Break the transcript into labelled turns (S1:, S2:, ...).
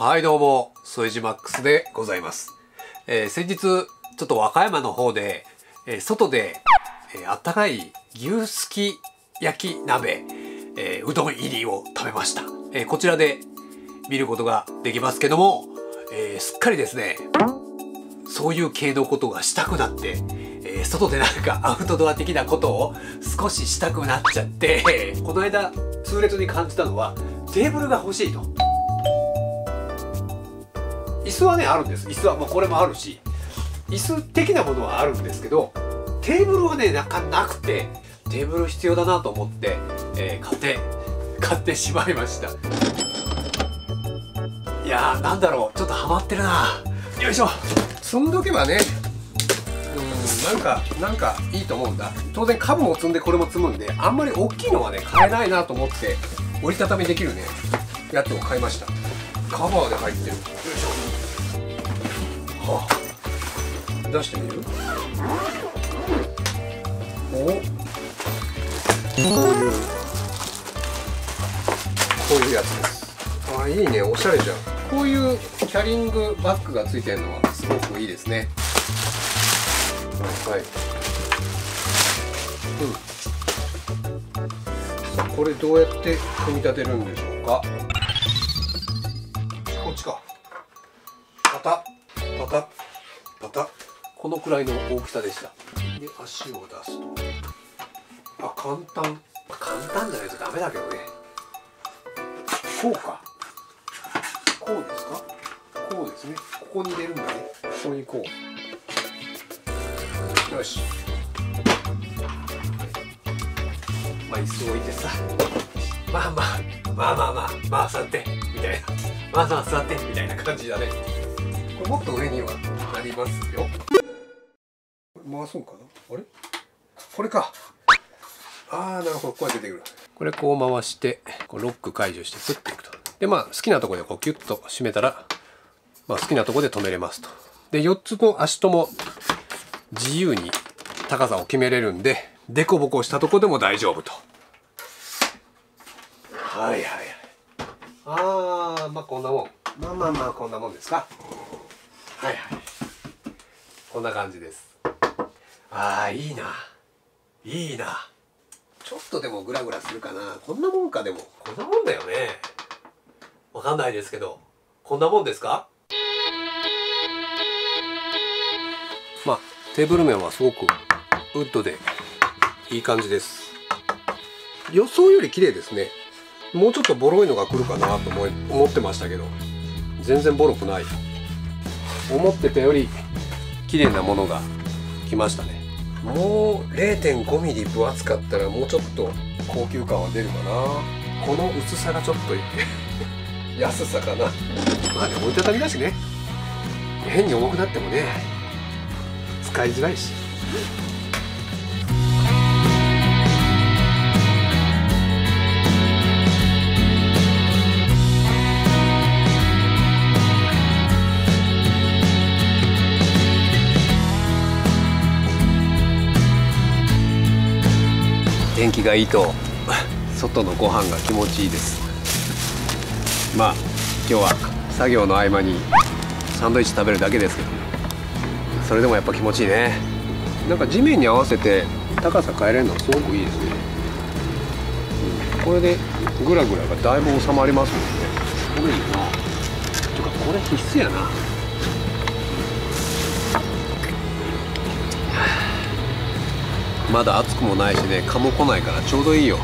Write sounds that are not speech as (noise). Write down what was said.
S1: はいどうも、添ジマックスでございます。えー先日、ちょっと和歌山の方で、えー外で、えーあったかい牛すき焼き鍋、えうどん入りを食べました。えこちらで見ることができますけども、えすっかりですね、そういう系のことがしたくなって、え外でなんか (laughs) アウトドア的なことを少ししたくなっちゃって、(laughs) この間痛烈に感じたのはテーブルが欲しいと。椅子はねあるんです。椅子はもうこれもあるし椅子的なものはあるんですけどテーブルはねなかなくてテーブル必要だなと思って、えー買って買ってしまいました。いやーなんだろう。ちょっとハマってるな。よいしょ。
S2: 積んどけばねうんなんかなんかいいと思うんだ。当然株も積んでこれも積むんであんまり大きいのはね買えないなと思って折りたたみできるねやつを買いました。カバーで入ってる。出してみる？お。こういうこういうやつです。あいいね。おしゃれじゃん。こういうキャリングバッグがついてるのはすごくいいですね。はい。はいうん。さあこれどうやって組み立てるんでしょうか？こっちか。パタッパタッ。パタッ。このくらいの大きさでした。で足を出すと。あ簡単。簡単じゃないとダメだけどね。こうか。こうですか？こうですね。ここに入れるんだね。ここにこう。よし。まあ椅子置いてさ。まあまあまあまあまあまあ座ってみたいな。まあまあ座ってみたいな感じだねもっと上にはなりますよ。回そうかな？あれ？これか。ああなるほど。こうやって出てくる。これこう回してこうロック解除してプッていくと。でまあ好きなところでこうキュッと締めたら、まあ、好きなところで止めれますと。で4つの足とも自由に高さを決めれるんでデコボコしたとこでも大丈夫と。はいはいはい。ああまあこんなもん。まあまあまあこんなもんですかはいはい。こんな感じです。ああいいな。いいな。ちょっとでもグラグラするかな。こんなもんかでも。こんなもんだよね。わかんないですけど。こんなもんですか？まあテーブル面はすごくウッドでいい感じです。予想より綺麗ですね。もうちょっとボロいのが来るかなと思い思ってましたけど。全然ボロくない思ってたより綺麗なものが来ましたね。もう 0.5mm 分厚かったらもうちょっと高級感は出るかな。この薄さがちょっと (laughs) 安さかな。まあね折りたたみだしね。変に重くなってもね。使いづらいし天気がいいと外のご飯が気持ちいいです。まあ今日は作業の合間にサンドイッチ食べるだけですけどそれでもやっぱ気持ちいいね。なんか地面に合わせて高さ変えれるのはすごくいいですね、これでグラグラがだいぶ収まりますもんね。これいいな。てかこれ必須やな。まだ暑くもないしね蚊も来ないからちょうどいいよ。